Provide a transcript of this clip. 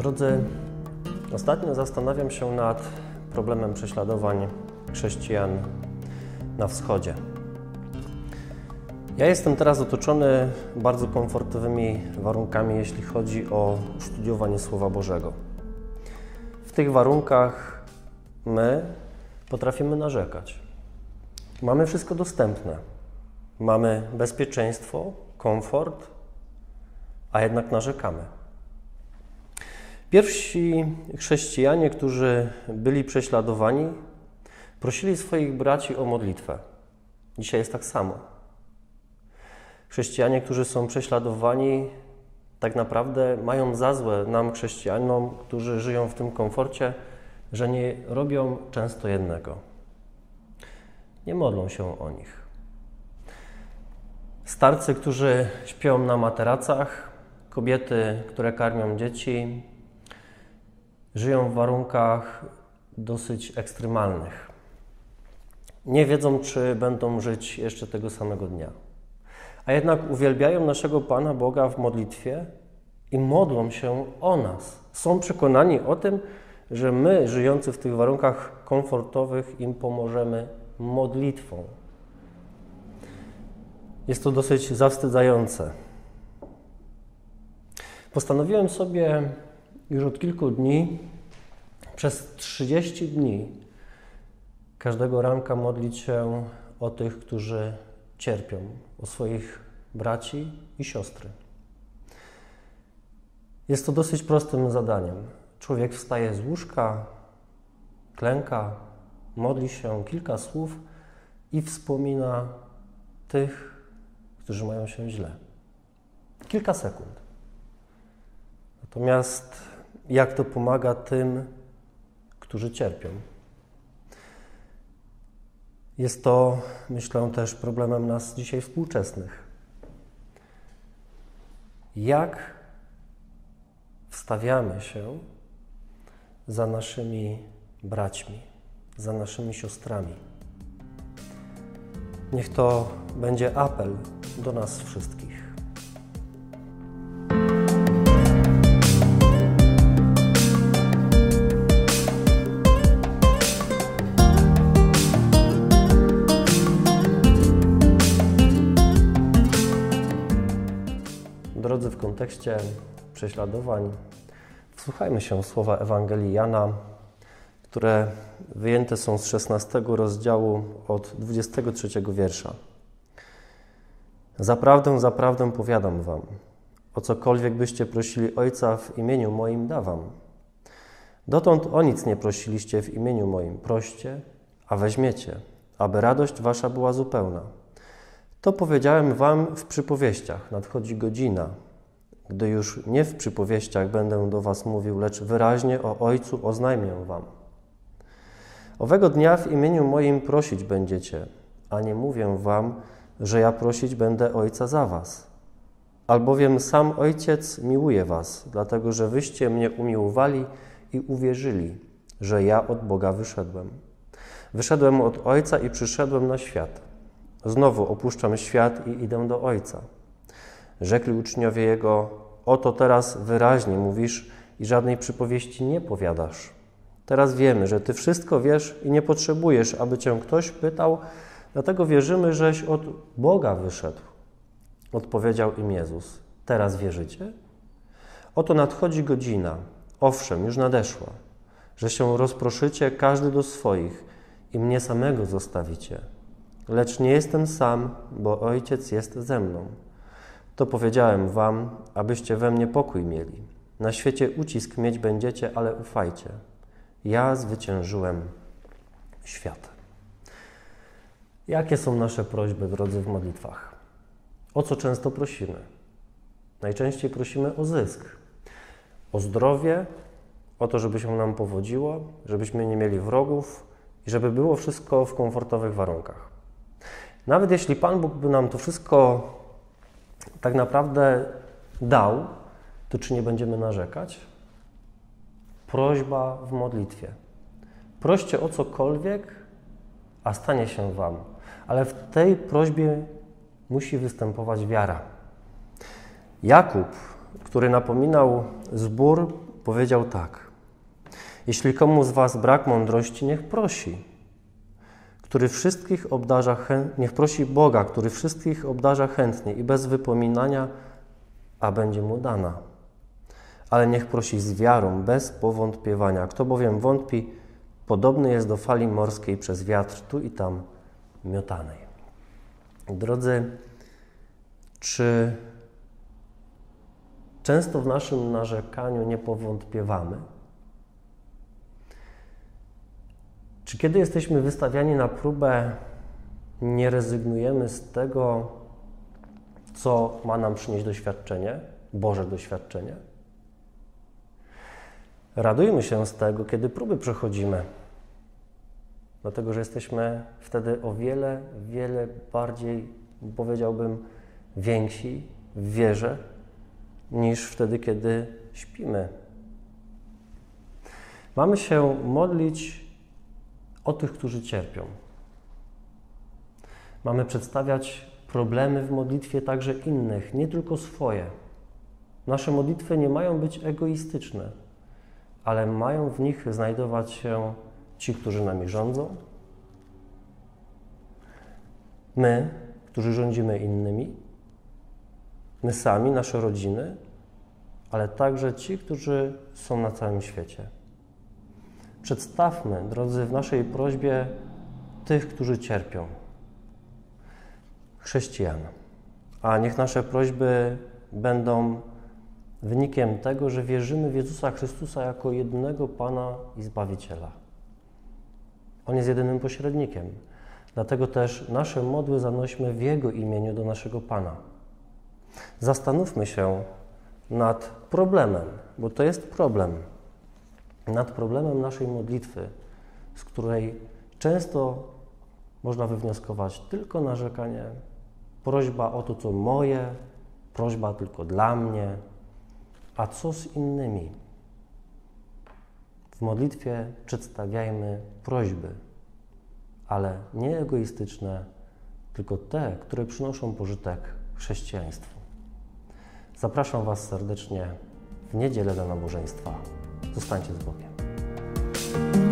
Drodzy, ostatnio zastanawiam się nad problemem prześladowań chrześcijan na wschodzie. Ja jestem teraz otoczony bardzo komfortowymi warunkami, jeśli chodzi o studiowanie Słowa Bożego. W tych warunkach my potrafimy narzekać. Mamy wszystko dostępne. Mamy bezpieczeństwo, komfort, a jednak narzekamy. Pierwsi chrześcijanie, którzy byli prześladowani, prosili swoich braci o modlitwę. Dzisiaj jest tak samo. Chrześcijanie, którzy są prześladowani, tak naprawdę mają za złe nam, chrześcijanom, którzy żyją w tym komforcie, że nie robią często jednego. Nie modlą się o nich. Starcy, którzy śpią na materacach, kobiety, które karmią dzieci, żyją w warunkach dosyć ekstremalnych. Nie wiedzą, czy będą żyć jeszcze tego samego dnia. A jednak uwielbiają naszego Pana Boga w modlitwie i modlą się o nas. Są przekonani o tym, że my, żyjący w tych warunkach komfortowych, im pomożemy modlitwą. Jest to dosyć zawstydzające. Postanowiłem sobie już od kilku dni, przez 30 dni, każdego ranka modlić się o tych, którzy cierpią, o swoich braci i siostry. Jest to dosyć prostym zadaniem. Człowiek wstaje z łóżka, klęka, modli się kilka słów i wspomina tych, którzy mają się źle. Kilka sekund. Natomiast jak to pomaga tym, którzy cierpią? Jest to, myślę, też problemem nas dzisiaj współczesnych. Jak wstawiamy się za naszymi braćmi, za naszymi siostrami? Niech to będzie apel do nas wszystkich. Kontekście prześladowań, wsłuchajmy się słowa Ewangelii Jana, które wyjęte są z 16 rozdziału od 23 wiersza. Zaprawdę, zaprawdę powiadam wam, o cokolwiek byście prosili Ojca w imieniu moim dawam. Dotąd o nic nie prosiliście w imieniu moim. Proście, a weźmiecie, aby radość wasza była zupełna. To powiedziałem wam w przypowieściach. Nadchodzi godzina, gdy już nie w przypowieściach będę do was mówił, lecz wyraźnie o Ojcu oznajmię wam. Owego dnia w imieniu moim prosić będziecie, a nie mówię wam, że ja prosić będę Ojca za was. Albowiem sam Ojciec miłuje was, dlatego że wyście mnie umiłowali i uwierzyli, że ja od Boga wyszedłem. Wyszedłem od Ojca i przyszedłem na świat. Znowu opuszczam świat i idę do Ojca. Rzekli uczniowie Jego, oto teraz wyraźnie mówisz i żadnej przypowieści nie powiadasz. Teraz wiemy, że Ty wszystko wiesz i nie potrzebujesz, aby Cię ktoś pytał, dlatego wierzymy, żeś od Boga wyszedł. Odpowiedział im Jezus. Teraz wierzycie? Oto nadchodzi godzina, owszem, już nadeszła, że się rozproszycie każdy do swoich i mnie samego zostawicie. Lecz nie jestem sam, bo Ojciec jest ze mną. To powiedziałem wam, abyście we mnie pokój mieli. Na świecie ucisk mieć będziecie, ale ufajcie. Ja zwyciężyłem świat. Jakie są nasze prośby, drodzy, w modlitwach? O co często prosimy? Najczęściej prosimy o zysk, o zdrowie, o to, żeby się nam powodziło, żebyśmy nie mieli wrogów i żeby było wszystko w komfortowych warunkach. Nawet jeśli Pan Bóg by nam to wszystko tak naprawdę dał, to czy nie będziemy narzekać? Prośba w modlitwie. Proście o cokolwiek, a stanie się Wam. Ale w tej prośbie musi występować wiara. Jakub, który napominał zbór, powiedział tak: Jeśli komu z was brak mądrości, niech prosi, który wszystkich obdarza chętnie, niech prosi Boga, który wszystkich obdarza chętnie i bez wypominania, a będzie mu dana. Ale niech prosi z wiarą, bez powątpiewania. Kto bowiem wątpi, podobny jest do fali morskiej przez wiatr tu i tam miotanej. Drodzy, czy często w naszym narzekaniu nie powątpiewamy? Czy kiedy jesteśmy wystawiani na próbę, nie rezygnujemy z tego, co ma nam przynieść doświadczenie, Boże doświadczenie? Radujmy się z tego, kiedy próby przechodzimy, dlatego że jesteśmy wtedy o wiele, wiele bardziej, powiedziałbym, więksi w wierze niż wtedy, kiedy śpimy. Mamy się modlić o tych, którzy cierpią. Mamy przedstawiać problemy w modlitwie także innych, nie tylko swoje. Nasze modlitwy nie mają być egoistyczne, ale mają w nich znajdować się ci, którzy nami rządzą, my, którzy rządzimy innymi, my sami, nasze rodziny, ale także ci, którzy są na całym świecie. Przedstawmy, drodzy, w naszej prośbie tych, którzy cierpią, chrześcijan. A niech nasze prośby będą wynikiem tego, że wierzymy w Jezusa Chrystusa jako jednego Pana i Zbawiciela. On jest jedynym pośrednikiem. Dlatego też nasze modły zanośmy w Jego imieniu do naszego Pana. Zastanówmy się nad problemem, bo to jest problem nad problemem naszej modlitwy, z której często można wywnioskować tylko narzekanie, prośba o to, co moje, prośba tylko dla mnie, a co z innymi? W modlitwie przedstawiajmy prośby, ale nie egoistyczne, tylko te, które przynoszą pożytek chrześcijaństwu. Zapraszam Was serdecznie w niedzielę do nabożeństwa. Zostańcie z Bogiem.